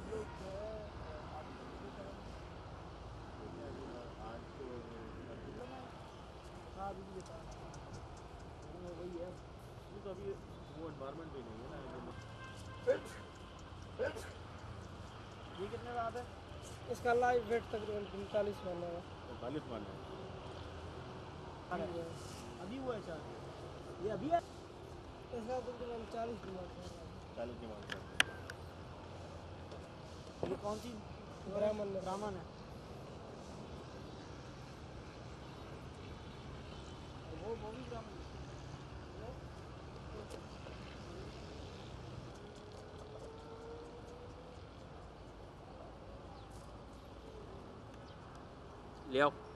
हम लोग जो है आज तो हाँ। वही है। ये तो अभी वो भी नहीं है ना ये कितने रात है? इसका लाइव वेट तकरीबन पैंतालीस मान है पैंतालीस मान है। अभी है ये अभी है। इसका तकरीबन चालीस डिमांड चालीस डिमांड ये कौन सी? ब्राह्मण ने ब्राह्मण है। वो वो भी ब्राह्मण ले आओ।